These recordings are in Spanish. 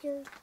acá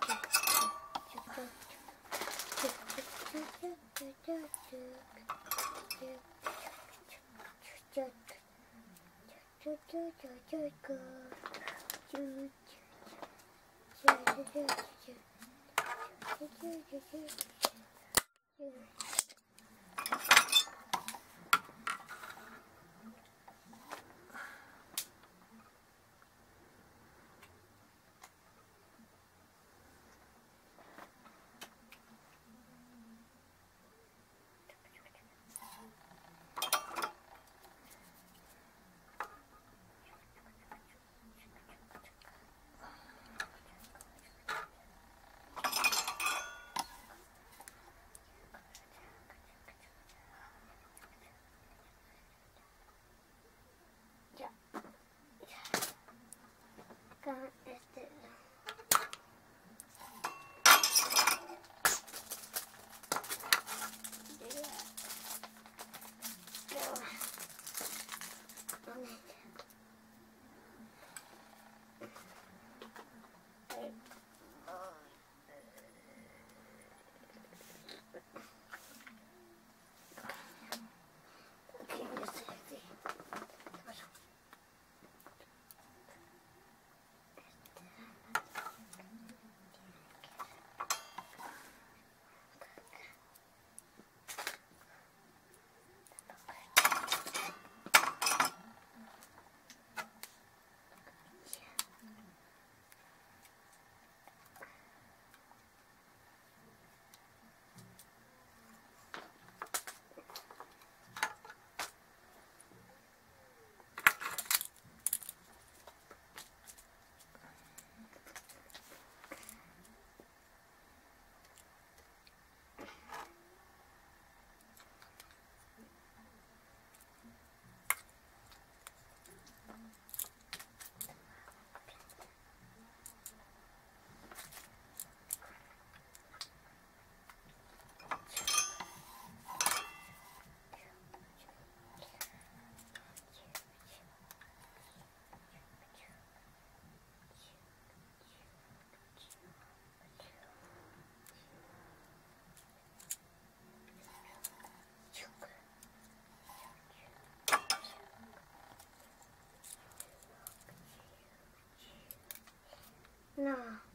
No.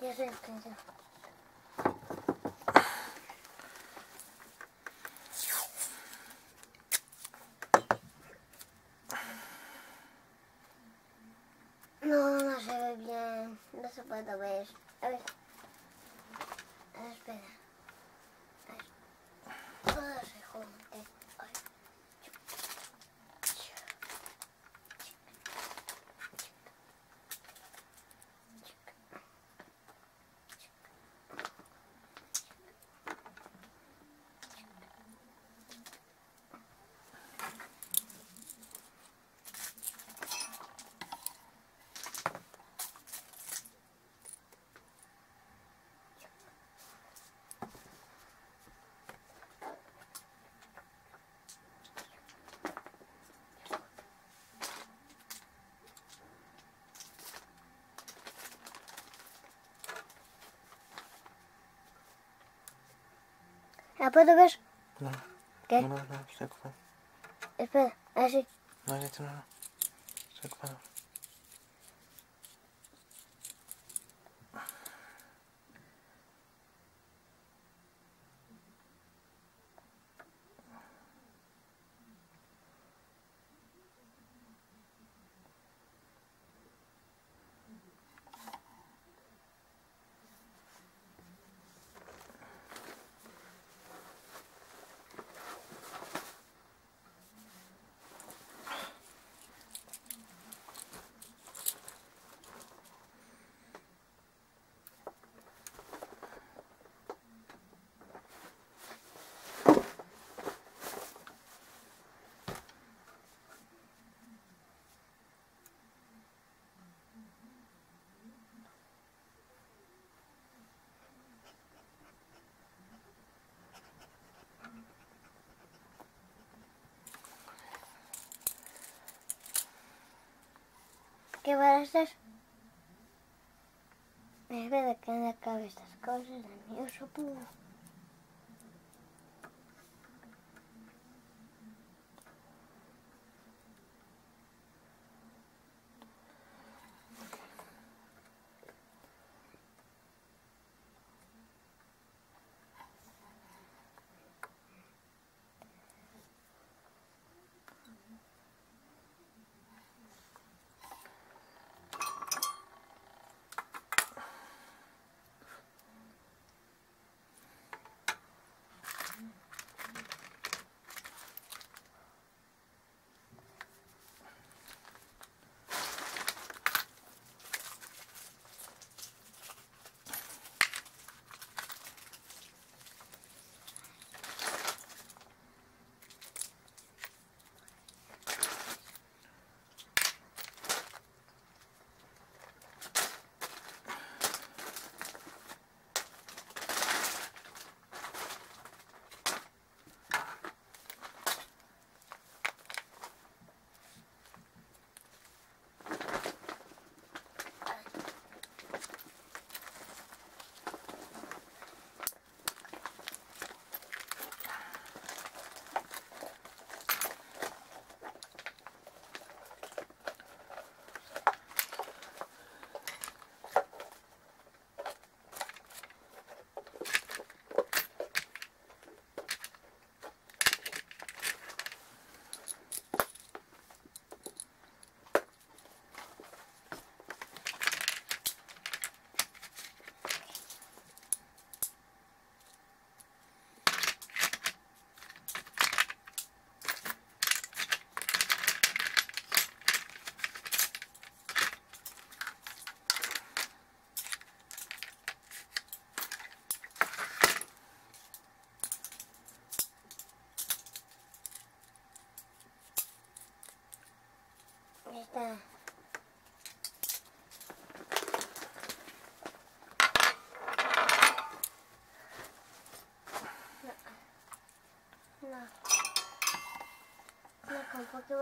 Ya sé que ya. No, no se ve bien. No se puede ver. A ver. A ver, espera. A ver. Todo se junte. Ay. ¿La puedo ver? No. ¿Qué? No, no, no, estoy ocupado. Espera, así. No, esto no, no. Estoy ocupado. ¿Qué van a hacer? Es verdad que no acabe estas cosas de mi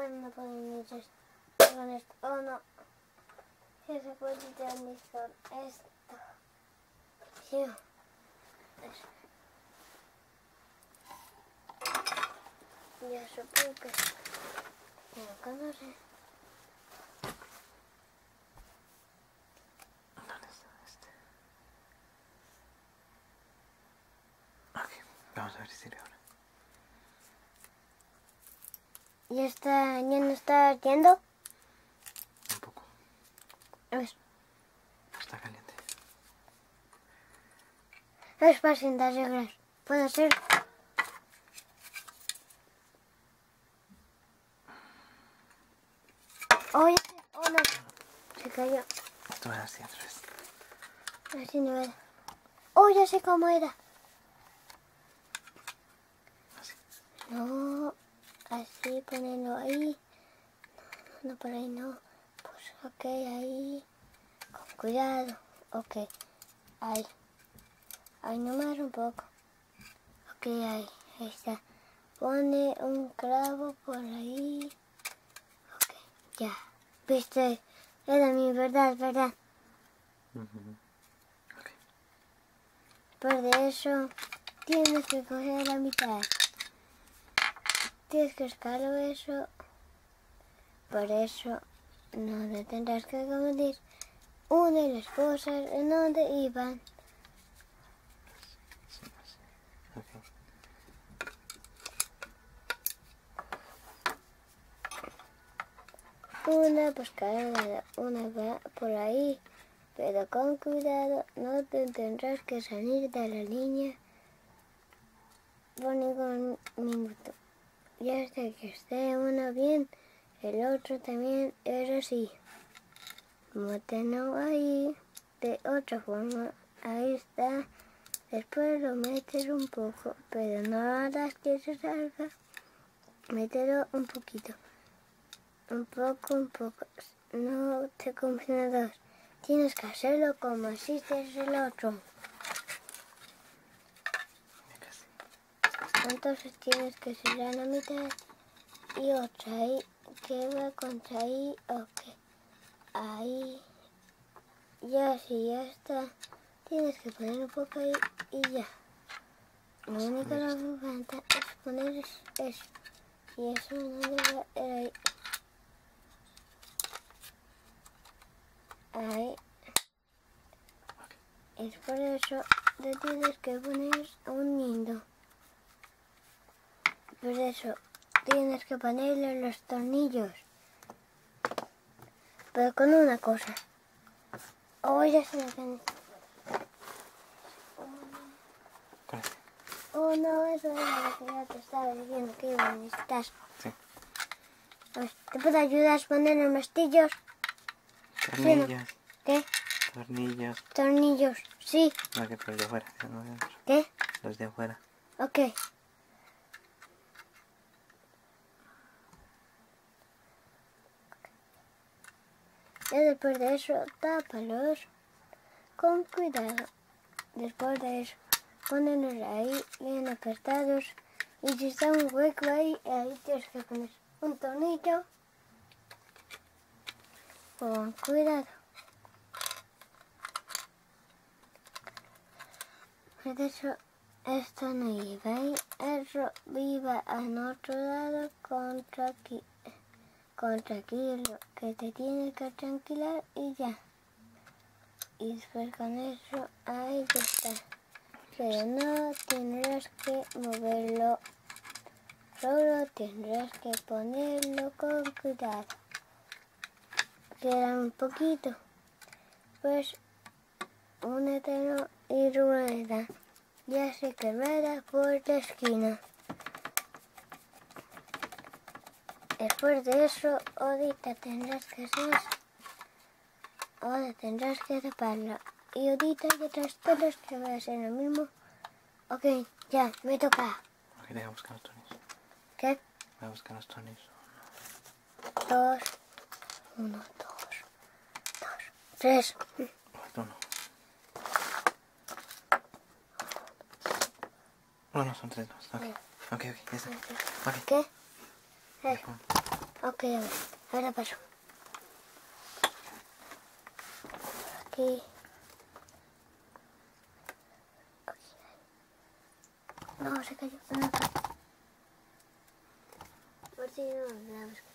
con Pokémon no pueden ir con esto. Oh, no. ¿Qué se puede quitar con esto? Sí. Ya supongo que... No, conoce. ¿Dónde está este? Ok, vamos a ver si sirve ahora. ¿Ya está, ya no está ardiendo? Un poco. A ver, Está caliente. es para sentar reglas. ¿Puede ser? Oh, ya sé. Oh, no. Se cayó. Esto es así otra vez. Así no era. Oh, ya sé cómo era. Así. No, así ponerlo ahí. No, por ahí no. Pues ok, ahí. Con cuidado. Ok, ahí. Ahí nomás un poco. Ok, ahí. Ahí está. Pone un clavo por ahí. Ok, ya. Viste, era mi verdad, ¿verdad? Por de eso tienes que coger la mitad. Tienes que escalar eso. Por eso no te tendrás que confundir una de las cosas en donde iban. Una pues cargada, una va por ahí. Pero con cuidado, no te tendrás que salir de la línea por ningún minuto. Y hasta que esté uno bien, el otro también es así. Mótelo ahí, de otra forma, ahí está. Después lo metes un poco, pero no hagas que se salga. Mételo un poquito. Un poco, un poco. No te conviene dos. Tienes que hacerlo como hiciste el otro. Ya casi. Entonces tienes que cerrar la mitad y otra ahí que va contra ahí. Ok. ahí. Ya, si ya está, tienes que poner un poco ahí y ya. Lo único que nos falta es poner es- eso. Y eso no debe ir ahí. Ahí. Es por eso que tienes que poner un nido. Por eso tienes que ponerle los tornillos. Pero con una cosa. O ya se me este. Oh no, eso era lo que ya te estaba diciendo que iba a necesitar. Sí. Pues, ¿Te puedo ayudar a poner los mastillos? Tornillos. ¿Qué? Tornillos. Tornillos. Sí. No, que el de afuera. no. ¿Qué? Los de afuera. Ok. Ya después de eso, tápalos con cuidado. Después de eso, ponenlos ahí bien apretados. Y si está un hueco ahí, ahí tienes que poner un tornillo. Con cuidado. Por eso, esto no iba ahí, eso iba en otro lado contra aquí. Contra aquí, lo que te tienes que tranquilar y ya. Y después con eso, ahí ya está. Pero no tendrás que moverlo, solo tendrás que ponerlo con cuidado. Queda un poquito. Pues únetelo y rueda. Ya sé que rueda por la esquina. Después de eso, ahorita tendrás que hacer. Ahora tendrás que taparla. Y ahorita hay otras cosas que voy a hacer lo mismo. Ok, ya, me toca. Ok, deja buscar los tornillos. ¿Qué? Voy a buscar los tornillos. Dos. Uno, dos. Dos. Tres. Falta uno. No, no, son tres. dos. Ok, ok, ok, ya está. Ok. ¿Qué? Pongo. ok, a ver. Ahora paso. Aquí. No, se cayó. No. Por si no la busco.